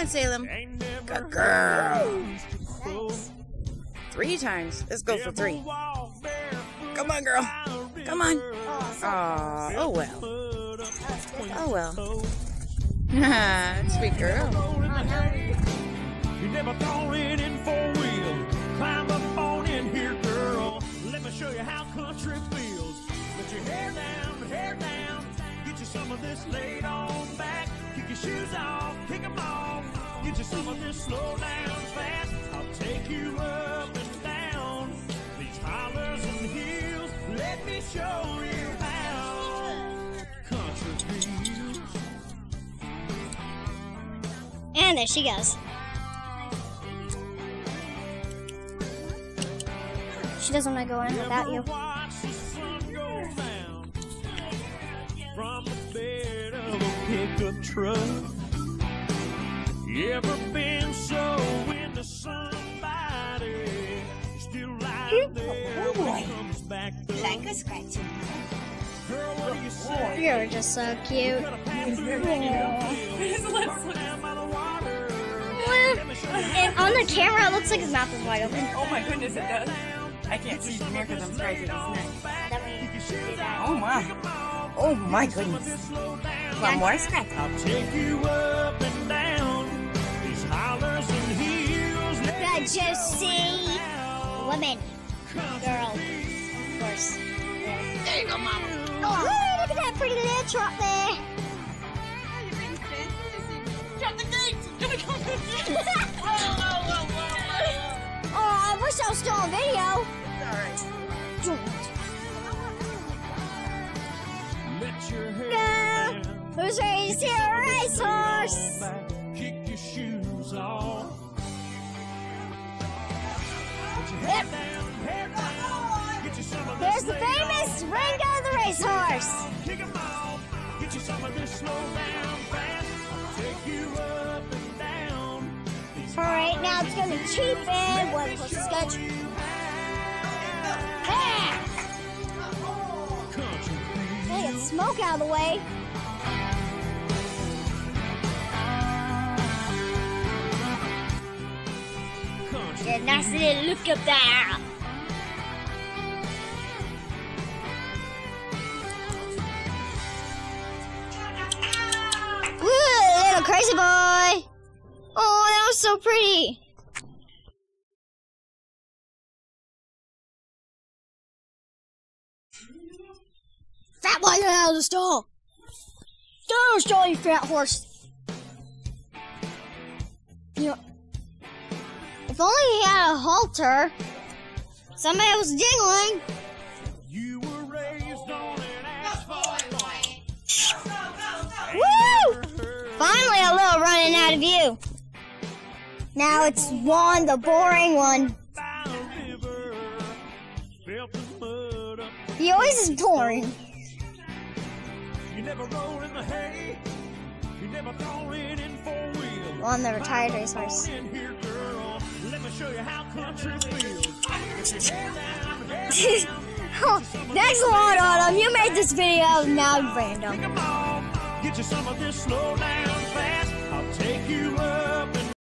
on, Salem. Good girl. Three times. Let's go for three. Come on, girl. Come on. Aw, oh well. Oh well. Sweet girl. You never thrown it in four wheel. Climb up on in here, girl. Let me show you how country feels. Put your hair down, hair down. Get you some of this laid on back. Kick your shoes off, kick 'em off. Get you some of this slow down fast. I'll take you up and down these hollers and hills. Let me show you how country feels. And there she goes. She doesn't want to go in without you. Watch the sun go down from the bed of a pickup truck. You ever been so into somebody? Still lying there when it comes back to Like a scratching. girl, what do you say? You're just so cute. Got a passenger in your wheels. Parked down by the water. Let me show you how And on the camera, it looks like his mouth is wide open. Oh my goodness, it does. I can't see from here because I'm scratching his neck. That way you can see that. Oh my. Oh my goodness. One more scratch. I'll take you up and down hills. Let Good to see women, girl, of course. There you go, Mama. Oh, look at that pretty little trot there. Shut the gates. Gonna come Oh, I wish I was still on video. Let your hair No. Who's ready to see a racehorse? Cheap and one plus sketch. Hey, get smoke out of the way. a nice little look up there. Woo, little crazy boy. Oh, that was so pretty. Boy, get out of the stall. Get out of the stall, you fat horse. You know, if only he had a halter. Somebody was dingling. You were raised on an asphalt Woo! Finally, a little running out of view. Now it's Juan, the boring one. He always is boring. You never rode in the hay. You never thrown it in four wheel. Juan, the retired racehorse. Here, girl. Let me show you how country feels. Oh, Get your hair down, hair oh, thanks a lot, Autumn. You made this video now random. Get you some of this slow down